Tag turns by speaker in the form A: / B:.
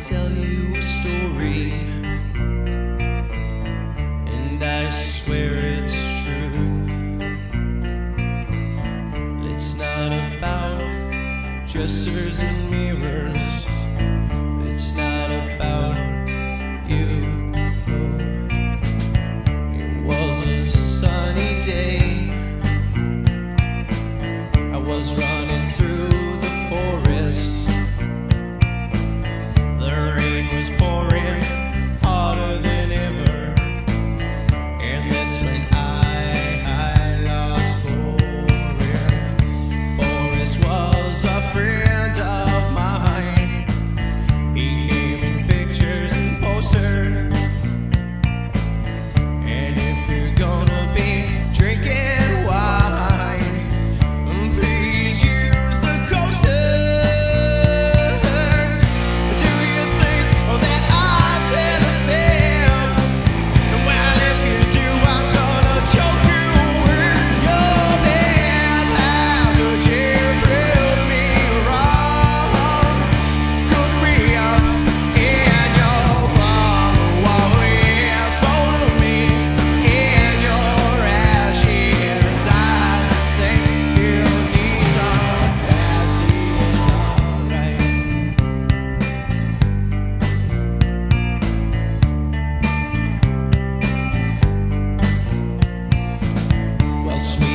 A: tell you a story, and I swear it's true. It's not about dressers and mirrors, it's not about you. It was a sunny day, I was wrong. lost.